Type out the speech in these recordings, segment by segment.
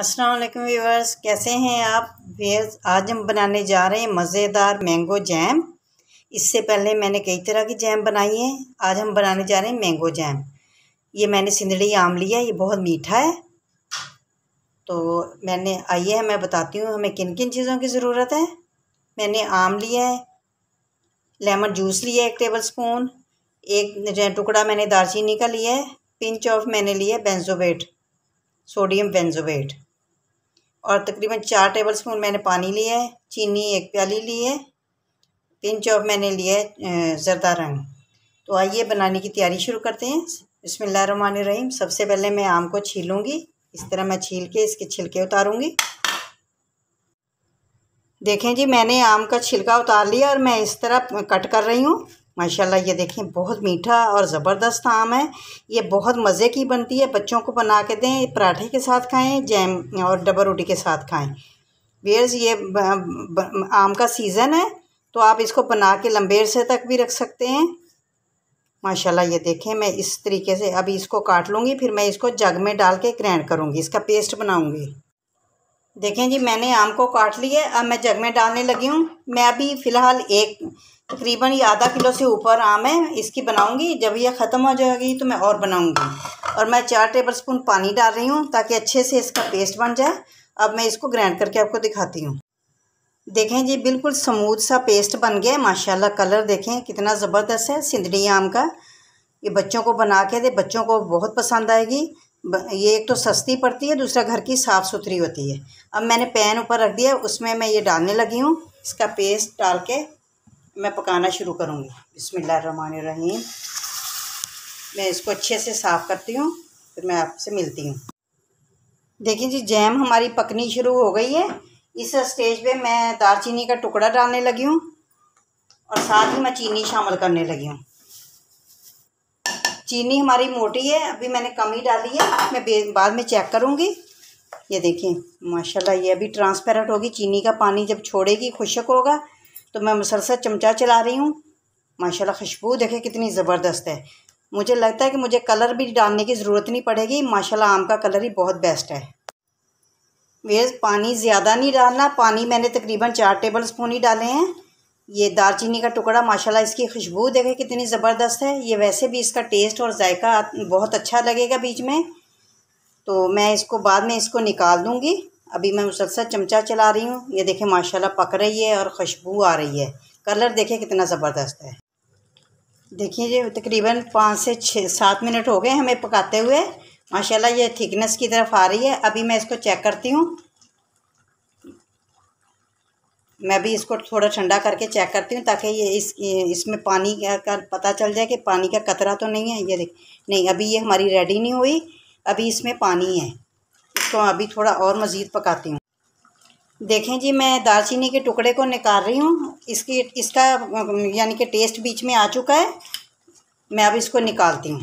अस्सलाम वालेकुम व्यूअर्स, कैसे हैं आप? व्यूअर्स, आज हम बनाने जा रहे हैं मज़ेदार मैंगो जैम। इससे पहले मैंने कई तरह की जैम बनाई है। आज हम बनाने जा रहे हैं मैंगो जैम। ये मैंने सिंदड़ी आम लिया, ये बहुत मीठा है। तो मैंने, आइए मैं बताती हूँ हमें किन किन चीज़ों की ज़रूरत है। मैंने आम लिया है, लेमन जूस लिया है एक टेबल स्पून एक टुकड़ा मैंने दालचीनी का लिया है, पिंच ऑफ़ मैंने लिया है बेंजोवेट, सोडियम बेंजोवेट। और तकरीबन चार टेबल स्पून मैंने पानी लिया है, चीनी एक प्याली ली है पिंच ऑफ़ मैंने लिया है ज़रदा रंग तो आइए बनाने की तैयारी शुरू करते हैं। रहीम सबसे पहले मैं आम को छीलूँगी। इस तरह मैं छील के इसके छिलके उतारूँगी। देखें जी, मैंने आम का छिलका उतार लिया और मैं इस तरह कट कर रही हूँ। माशाल्लाह, ये देखें, बहुत मीठा और ज़बरदस्त आम है। ये बहुत मज़े की बनती है। बच्चों को बना के दें, पराठे के साथ खाएँ, जैम और डबल रोटी के साथ खाएँ। वेयर्स ये आम का सीज़न है तो आप इसको बना के लंबे से तक भी रख सकते हैं। माशाल्लाह, ये देखें, मैं इस तरीके से अभी इसको काट लूँगी, फिर मैं इसको जग में डाल के ग्रैंड करूँगी। इसका पेस्ट बनाऊँगी। देखें जी, मैंने आम को काट लिया अब मैं जग में डालने लगी हूँ। मैं अभी फ़िलहाल एक तकरीबन ये आधा किलो से ऊपर आम है, इसकी बनाऊँगी। जब ये ख़त्म हो जाएगी तो मैं और बनाऊँगी। और मैं चार टेबल स्पून पानी डाल रही हूँ ताकि अच्छे से इसका पेस्ट बन जाए। अब मैं इसको ग्राइंड करके आपको दिखाती हूँ। देखें जी, बिल्कुल स्मूथ सा पेस्ट बन गया माशाल्लाह कलर देखें, कितना ज़बरदस्त है सिंदड़ी आम का। ये बच्चों को बना के दे, बच्चों को बहुत पसंद आएगी। ये एक तो सस्ती पड़ती है, दूसरा घर की साफ़ सुथरी होती है। अब मैंने पैन ऊपर रख दिया, उसमें मैं ये डालने लगी हूँ। इसका पेस्ट डाल के मैं पकाना शुरू करूँगी। बिसमीम मैं इसको अच्छे से साफ़ करती हूँ, फिर मैं आपसे मिलती हूँ। देखिए जी, जैम हमारी पकनी शुरू हो गई है। इस स्टेज पे मैं दालचीनी का टुकड़ा डालने लगी हूँ और साथ ही मैं चीनी शामिल करने लगी हूँ। चीनी हमारी मोटी है, अभी मैंने कम ही डाली है। मैं बाद में चेक करूँगी। ये देखिए, माशाल्लाह, ये अभी ट्रांसपेरेंट होगी। चीनी का पानी जब छोड़ेगी, खुशक होगा तो मैं मुसलसल चमचा चला रही हूँ। माशाल्लाह, खुशबू देखे कितनी ज़बरदस्त है। मुझे लगता है कि मुझे कलर भी डालने की ज़रूरत नहीं पड़ेगी। माशाल्लाह, आम का कलर ही बहुत बेस्ट है। वेज, पानी ज़्यादा नहीं डालना। पानी मैंने तकरीबन चार टेबल स्पून ही डाले हैं। ये दालचीनी का टुकड़ा, माशाल्लाह, इसकी खुशबू देखे कितनी ज़बरदस्त है। ये वैसे भी इसका टेस्ट और जायका बहुत अच्छा लगेगा बीच में। तो मैं इसको बाद में इसको निकाल दूँगी। अभी मैं मुसलसल चमचा चला रही हूँ। ये देखें माशाल्लाह पक रही है और खुशबू आ रही है। कलर देखें कितना ज़बरदस्त है। देखिए ये तकरीबन पाँच से छः, सात मिनट हो गए हमें पकाते हुए। माशाल्लाह ये थिकनेस की तरफ़ आ रही है। अभी मैं इसको चेक करती हूँ। मैं अभी इसको थोड़ा ठंडा करके चेक करती हूँ ताकि ये इस इसमें पानी का पता चल जाए कि पानी का कतरा तो नहीं है। ये देख, नहीं, अभी ये हमारी रेडी नहीं हुई। अभी इसमें पानी है। इसको अभी थोड़ा और मज़ीद पकाती हूँ। देखें जी, मैं दालचीनी के टुकड़े को निकाल रही हूँ। इसकी, इसका, यानी कि टेस्ट बीच में आ चुका है। मैं अब इसको निकालती हूँ।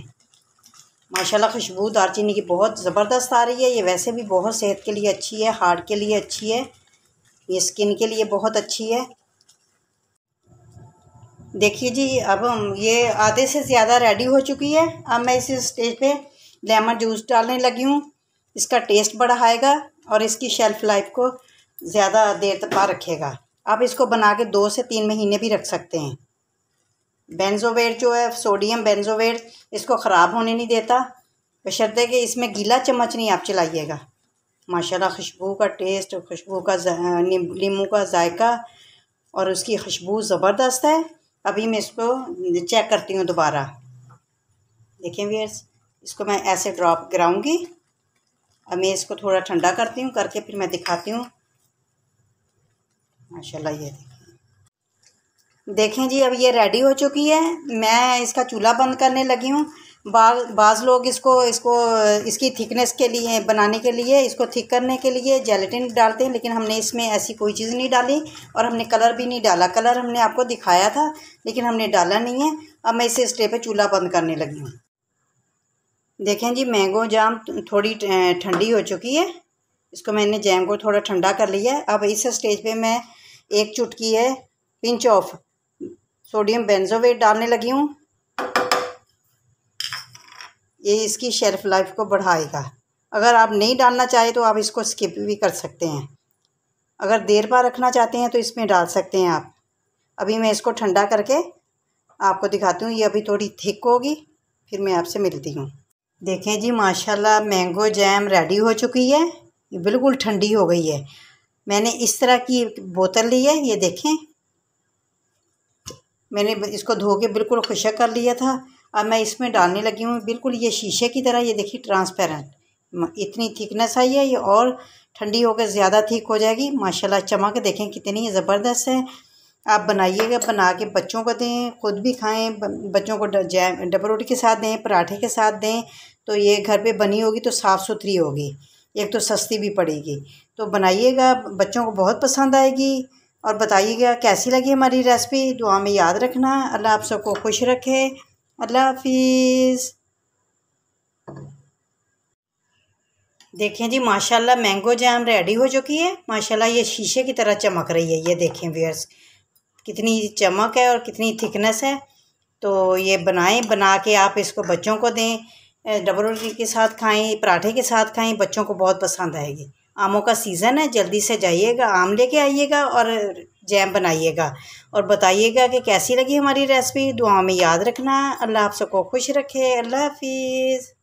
माशाल्लाह, खुशबू दालचीनी की बहुत ज़बरदस्त आ रही है। ये वैसे भी बहुत सेहत के लिए अच्छी है, हार्ट के लिए अच्छी है। ये स्किन के लिए बहुत अच्छी है। देखिए जी, अब हम, ये आधे से ज़्यादा रेडी हो चुकी है। अब मैं इस स्टेज पे लेमन जूस डालने लगी हूँ। इसका टेस्ट बढ़ाएगा और इसकी शेल्फ़ लाइफ को ज़्यादा देर तक रखेगा। आप इसको बना के दो से तीन महीने भी रख सकते हैं। बेंजोवेट जो है सोडियम बेंजोवेट इसको ख़राब होने नहीं देता। बशर्ते कि इसमें गीला चम्मच नहीं आप चलाइएगा। माशाल्लाह, खुशबू का टेस्ट खुशबू का नींबू का जायका और उसकी खुशबू ज़बरदस्त है। अभी मैं इसको चेक करती हूँ दोबारा। देखें वीयर्स इसको मैं ऐसे ड्रॉप गिराऊँगी अब मैं इसको थोड़ा ठंडा करती हूँ, करके फिर मैं दिखाती हूँ। माशाल्लाह, ये देखें देखें जी, अब ये रेडी हो चुकी है। मैं इसका चूल्हा बंद करने लगी हूँ। बाज़ लोग इसको इसको, इसकी थिकनेस के लिए, बनाने के लिए, इसको थिक करने के लिए जेलेटिन डालते हैं, लेकिन हमने इसमें ऐसी कोई चीज़ नहीं डाली और हमने कलर भी नहीं डाला। कलर हमने आपको दिखाया था, लेकिन हमने डाला नहीं है। अब मैं इसे स्टे पे चूल्हा बंद करने लगी हूँ। देखें जी मैंगो जाम थोड़ी ठंडी हो चुकी है। इसको मैंने जैम को थोड़ा ठंडा कर लिया है। अब इस स्टेज पे मैं एक चुटकी है पिंच ऑफ़ सोडियम बेंजोवेट डालने लगी हूँ। ये इसकी शेल्फ लाइफ को बढ़ाएगा। अगर आप नहीं डालना चाहें तो आप इसको स्किप भी कर सकते हैं। अगर देर बार रखना चाहते हैं तो इसमें डाल सकते हैं आप। अभी मैं इसको ठंडा करके आपको दिखाती हूँ। ये अभी थोड़ी थिक होगी, फिर मैं आपसे मिलती हूँ। देखें जी, माशाल्लाह मैंगो जैम रेडी हो चुकी है। बिल्कुल ठंडी हो गई है। मैंने इस तरह की बोतल ली है, ये देखें। मैंने इसको धो के बिल्कुल खुशक कर लिया था। अब मैं इसमें डालने लगी हूँ। बिल्कुल ये शीशे की तरह, ये देखिए ट्रांसपेरेंट इतनी थिकनेस आई है ये और ठंडी होकर ज़्यादा ठीक हो जाएगी। माशाल्लाह चमक, देखें कितनी ज़बरदस्त है। आप बनाइएगा, बना के बच्चों को दें, खुद भी खाएँ बच्चों को जैम डबल रोटी के साथ दें, पराठे के साथ दें तो ये घर पे बनी होगी तो साफ़ सुथरी होगी, एक तो सस्ती भी पड़ेगी। तो बनाइएगा, बच्चों को बहुत पसंद आएगी, और बताइएगा कैसी लगी हमारी रेसिपी, दुआ में याद रखना, अल्लाह आप सबको खुश रखे, अल्लाह हाफिज़। देखें जी, माशाल्लाह, मैंगो जैम रेडी हो चुकी है, माशाल्लाह ये शीशे की तरह चमक रही है, ये देखें व्यर्स कितनी चमक है और कितनी थिकनेस है। तो ये बनाएँ, बना के आप इसको बच्चों को दें डबल रोटी के साथ खाएँ, पराठे के साथ खाएँ, बच्चों को बहुत पसंद आएगी। आमों का सीज़न है, जल्दी से जाइएगा, आम लेके आइएगा और जैम बनाइएगा। और बताइएगा कि कैसी लगी हमारी रेसिपी दुआ में याद रखना, अल्लाह आप सबको खुश रखे, अल्लाह हाफिज़।